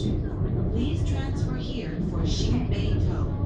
Please transfer here for Shin Bei